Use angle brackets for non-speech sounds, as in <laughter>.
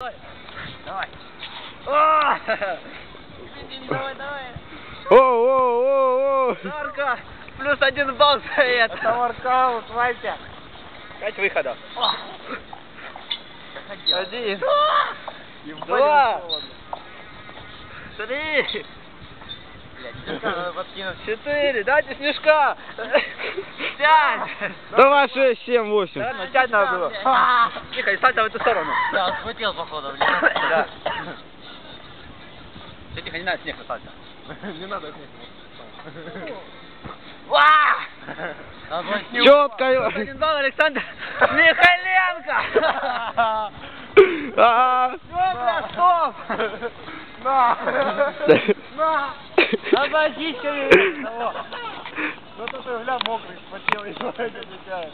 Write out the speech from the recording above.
Давай. О! Давай, давай. О, о, о, о. Жарко. Плюс один балл за это. Это воркаут, Вася. Пять выходов. Один. Два. Три. Четыре. Дайте снежка. Пять. Давай шесть, семь, восемь. Да, начать надо было. Тихо, и ставь в эту сторону. Я схватил, походу, блядь. Да. Ты тихо, не надо снег касаться. Не надо снег. Четко. Один балл, Александр Михайленко. <laughs> А. Все, стоп. На! На! Обожди, ну то, что гля мокрый, вспотел, и <laughs> человек отвечает.